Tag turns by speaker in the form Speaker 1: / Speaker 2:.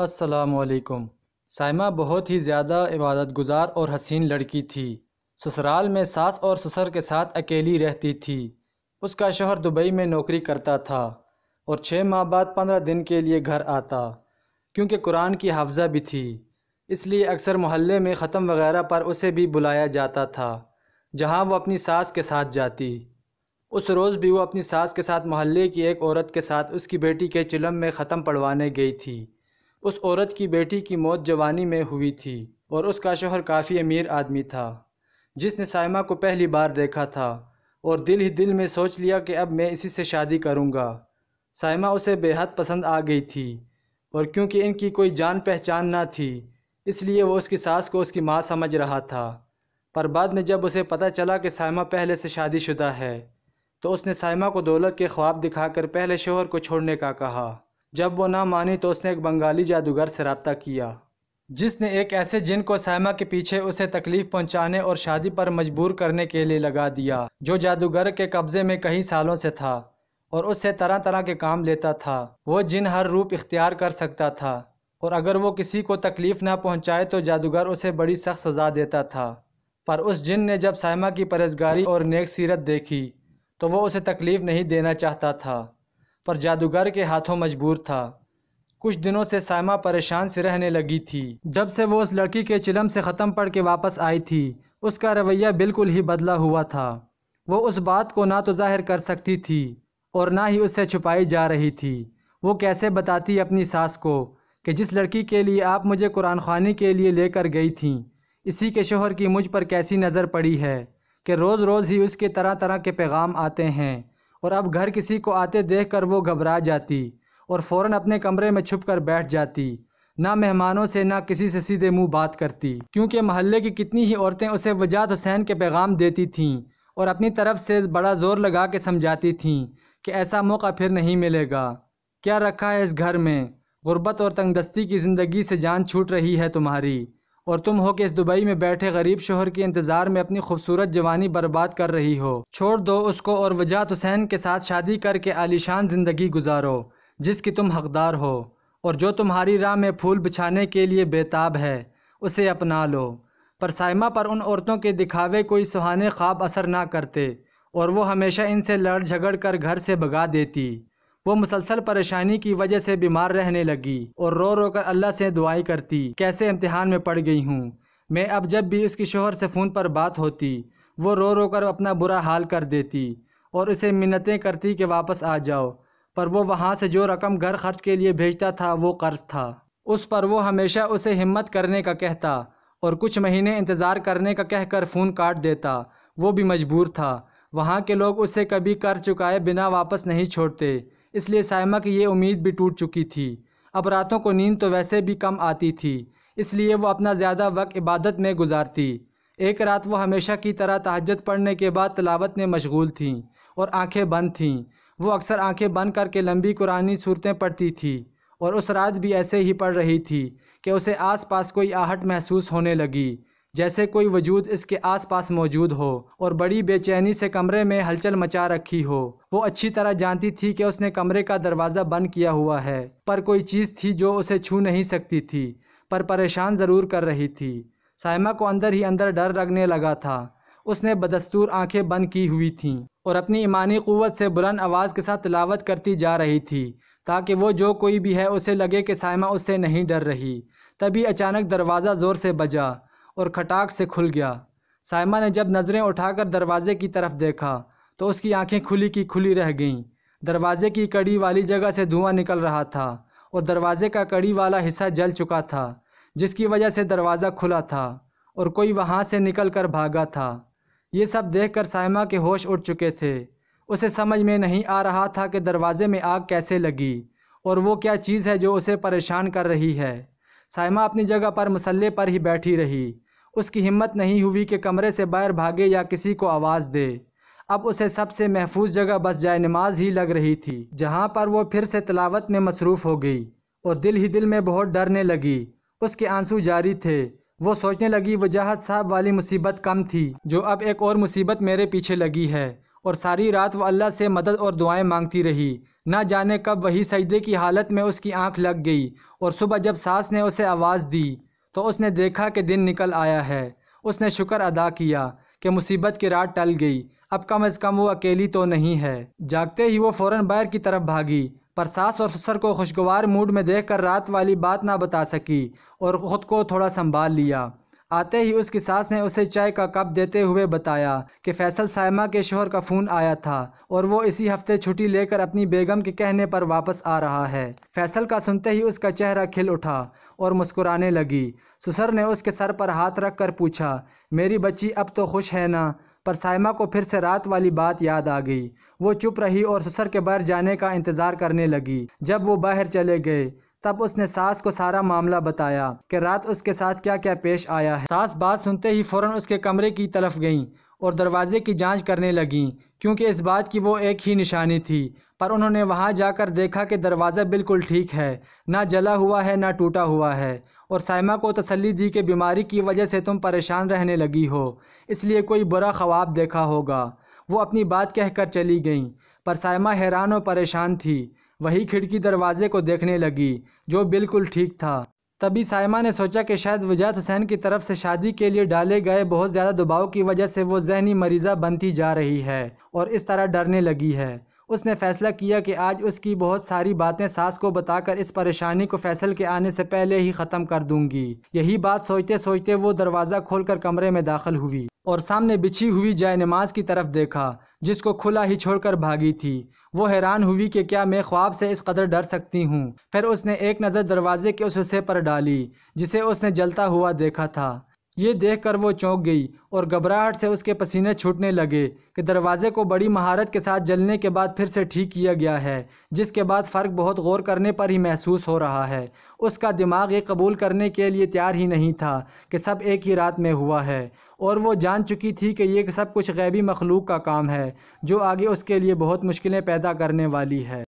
Speaker 1: असलकुम साइमा बहुत ही ज़्यादा इबादत गुज़ार और हसीन लड़की थी। ससुराल में सास और ससुर के साथ अकेली रहती थी। उसका शोहर दुबई में नौकरी करता था और छः माह बाद पंद्रह दिन के लिए घर आता, क्योंकि कुरान की हाफजा भी थी। इसलिए अक्सर मोहल्ले में ख़त्म वगैरह पर उसे भी बुलाया जाता था, जहाँ वो अपनी सास के साथ जाती। उस रोज़ भी वो अपनी सास के साथ मोहल्ले की एक औरत के साथ उसकी बेटी के चिलम में ख़त्म पढ़वाने गई थी। उस औरत की बेटी की मौत जवानी में हुई थी और उसका शोहर काफ़ी अमीर आदमी था, जिसने साइमा को पहली बार देखा था और दिल ही दिल में सोच लिया कि अब मैं इसी से शादी करूँगा। साइमा उसे बेहद पसंद आ गई थी और क्योंकि इनकी कोई जान पहचान ना थी, इसलिए वो उसकी सास को उसकी माँ समझ रहा था। पर बाद में जब उसे पता चला कि साइमा पहले से शादीशुदा है तो उसने साइमा को दौलत के ख्वाब दिखाकर पहले शोहर को छोड़ने का कहा। जब वो ना मानी तो उसने एक बंगाली जादूगर से रबता किया, जिसने एक ऐसे जिन को साइमा के पीछे उसे तकलीफ़ पहुँचाने और शादी पर मजबूर करने के लिए लगा दिया, जो जादूगर के कब्ज़े में कई सालों से था और उससे तरह तरह के काम लेता था। वो जिन हर रूप इख्तियार कर सकता था और अगर वो किसी को तकलीफ़ ना पहुँचाए तो जादूगर उसे बड़ी सख्त सज़ा देता था। पर उस जिन ने जब साइमा की परसगारी और नेक सीरत देखी तो वो उसे तकलीफ़ नहीं देना चाहता था। पर जादूगर के हाथों मजबूर था। कुछ दिनों से सायमा परेशान से रहने लगी थी। जब से वो उस लड़की के चिलम से ख़त्म पढ़ के वापस आई थी, उसका रवैया बिल्कुल ही बदला हुआ था। वो उस बात को ना तो ज़ाहिर कर सकती थी और ना ही उससे छुपाई जा रही थी। वो कैसे बताती अपनी सास को कि जिस लड़की के लिए आप मुझे कुरान खानी के लिए लेकर गई थी, इसी के शोहर की मुझ पर कैसी नज़र पड़ी है कि रोज़ रोज़ ही उसके तरह तरह के पैगाम आते हैं। और अब घर किसी को आते देख कर वो घबरा जाती और फ़ौर अपने कमरे में छुप कर बैठ जाती। ना मेहमानों से, ना किसी से सीधे मुँह बात करती, क्योंकि महल्ले की कितनी ही औरतें उसे वजात हुसैन के पैगाम देती थीं और अपनी तरफ़ से बड़ा ज़ोर लगा के समझाती थीं कि ऐसा मौका फिर नहीं मिलेगा। क्या रखा है इस घर में? गुर्बत और तंगदस्ती की ज़िंदगी से जान छूट रही है तुम्हारी। और तुम हो कि इस दुबई में बैठे गरीब शोहर के इंतज़ार में अपनी खूबसूरत जवानी बर्बाद कर रही हो। छोड़ दो उसको और वजात हुसैन के साथ शादी करके आलिशान ज़िंदगी गुजारो, जिसकी तुम हकदार हो। और जो तुम्हारी राह में फूल बिछाने के लिए बेताब है, उसे अपना लो। पर साइमा पर उन औरतों के दिखावे कोई सुहाने ख्वाब असर ना करते, और वो हमेशा इनसे लड़ झगड़ कर घर से भगा देती। वो मुसलसल परेशानी की वजह से बीमार रहने लगी और रो रो कर अल्लाह से दुआई करती, कैसे इम्तिहान में पड़ गई हूँ? मैं अब जब भी उसकी शोहर से फ़ोन पर बात होती, वो रो रो कर अपना बुरा हाल कर देती और उसे मिन्नतें करती कि वापस आ जाओ। पर वो वहाँ से जो रकम घर खर्च के लिए भेजता था, वो कर्ज था। उस पर वो हमेशा उसे हिम्मत करने का कहता और कुछ महीने इंतज़ार करने का कहकर फ़ोन काट देता। वो भी मजबूर था। वहाँ के लोग उसे कभी कर चुकाए बिना वापस नहीं छोड़ते। इसलिए सायमा की ये उम्मीद भी टूट चुकी थी। अब रातों को नींद तो वैसे भी कम आती थी, इसलिए वो अपना ज़्यादा वक्त इबादत में गुजारती। एक रात वो हमेशा की तरह तहजद पढ़ने के बाद तलावत में मशगूल थीं और आँखें बंद थीं। वो अक्सर आँखें बंद करके लंबी कुरानी सूरतें पढ़ती थी और उस रात भी ऐसे ही पढ़ रही थी कि उसे आसपास कोई आहट महसूस होने लगी। जैसे कोई वजूद इसके आसपास मौजूद हो और बड़ी बेचैनी से कमरे में हलचल मचा रखी हो, वो अच्छी तरह जानती थी कि उसने कमरे का दरवाज़ा बंद किया हुआ है, पर कोई चीज़ थी जो उसे छू नहीं सकती थी, पर परेशान ज़रूर कर रही थी। साइमा को अंदर ही अंदर डर लगने लगा था। उसने बदस्तूर आँखें बंद की हुई थीं और अपनी ईमानी क़वत से बुलंद आवाज़ के साथ तलावत करती जा रही थी, ताकि वो जो कोई भी है उसे लगे कि साइमा उससे नहीं डर रही। तभी अचानक दरवाज़ा ज़ोर से बजा और खटाक से खुल गया। साइमा ने जब नज़रें उठाकर दरवाजे की तरफ़ देखा तो उसकी आँखें खुली की खुली रह गईं। दरवाजे की कड़ी वाली जगह से धुआँ निकल रहा था और दरवाजे का कड़ी वाला हिस्सा जल चुका था, जिसकी वजह से दरवाज़ा खुला था और कोई वहाँ से निकल कर भागा था। ये सब देखकर साइमा के होश उठ चुके थे। उसे समझ में नहीं आ रहा था कि दरवाज़े में आग कैसे लगी और वो क्या चीज़ है जो उसे परेशान कर रही है। साइमा अपनी जगह पर मसल्ले पर ही बैठी रही उसकी हिम्मत नहीं हुई कि कमरे से बाहर भागे या किसी को आवाज़ दे। अब उसे सबसे महफूज जगह बस जाए नमाज़ ही लग रही थी, जहाँ पर वो फिर से तलावत में मसरूफ़ हो गई और दिल ही दिल में बहुत डरने लगी। उसके आँसू जारी थे। वो सोचने लगी, वजाहत साहब वाली मुसीबत कम थी, जो अब एक और मुसीबत मेरे पीछे लगी है। और सारी रात वो अल्लाह से मदद और दुआएँ मांगती रही। न जाने कब वही सजदे की हालत में उसकी आँख लग गई और सुबह जब सास ने उसे आवाज़ दी तो उसने देखा कि दिन निकल आया है। उसने शुक्र अदा किया कि मुसीबत की रात टल गई। अब कम अज़ कम वो अकेली तो नहीं है। जागते ही वो फ़ौरन बैर की तरफ़ भागी। पर सास और ससुर को खुशगवार मूड में देखकर रात वाली बात ना बता सकी और ख़ुद को थोड़ा संभाल लिया। आते ही उसकी सास ने उसे चाय का कप देते हुए बताया कि फैसल सायमा के शोहर का फ़ोन आया था और वो इसी हफ़्ते छुट्टी लेकर अपनी बेगम के कहने पर वापस आ रहा है। फैसल का सुनते ही उसका चेहरा खिल उठा और मुस्कुराने लगी। सुसर ने उसके सर पर हाथ रख कर पूछा, मेरी बच्ची अब तो खुश है ना? पर सायमा को फिर से रात वाली बात याद आ गई। वो चुप रही और ससुर के बाहर जाने का इंतज़ार करने लगी। जब वो बाहर चले गए तब उसने सास को सारा मामला बताया कि रात उसके साथ क्या क्या पेश आया है। सास बात सुनते ही फ़ौरन उसके कमरे की तरफ़ गईं और दरवाजे की जाँच करने लगीं, क्योंकि इस बात की वो एक ही निशानी थी। पर उन्होंने वहाँ जाकर देखा कि दरवाज़ा बिल्कुल ठीक है, ना जला हुआ है, ना टूटा हुआ है और साइमा को तसल्ली दी कि बीमारी की वजह से तुम परेशान रहने लगी हो, इसलिए कोई बुरा ख्वाब देखा होगा। वो अपनी बात कहकर चली गईं, पर साइमा हैरान और परेशान थी। वही खिड़की दरवाजे को देखने लगी, जो बिल्कुल ठीक था। तभी सायमा ने सोचा कि शायद वजात हुसैन की तरफ़ से शादी के लिए डाले गए बहुत ज़्यादा दबाव की वजह से वो जहनी मरीज़ा बनती जा रही है और इस तरह डरने लगी है। उसने फैसला किया कि आज उसकी बहुत सारी बातें सास को बताकर इस परेशानी को फैसल के आने से पहले ही ख़त्म कर दूँगी। यही बात सोचते सोचते वो दरवाज़ा खोलकर कमरे में दाखिल हुई और सामने बिछी हुई जाय नमाज़ की तरफ़ देखा, जिसको खुला ही छोड़कर भागी थी। वो हैरान हुई कि क्या मैं ख्वाब से इस कदर डर सकती हूँ। फिर उसने एक नज़र दरवाजे के उस हिस्से पर डाली, जिसे उसने जलता हुआ देखा था। ये देखकर वो चौंक गई और घबराहट से उसके पसीने छूटने लगे कि दरवाजे को बड़ी महारत के साथ जलने के बाद फिर से ठीक किया गया है, जिसके बाद फ़र्क बहुत गौर करने पर ही महसूस हो रहा है। उसका दिमाग ये कबूल करने के लिए तैयार ही नहीं था कि सब एक ही रात में हुआ है, और वो जान चुकी थी कि ये सब कुछ गैबी मखलूक का काम है, जो आगे उसके लिए बहुत मुश्किलें पैदा करने वाली है।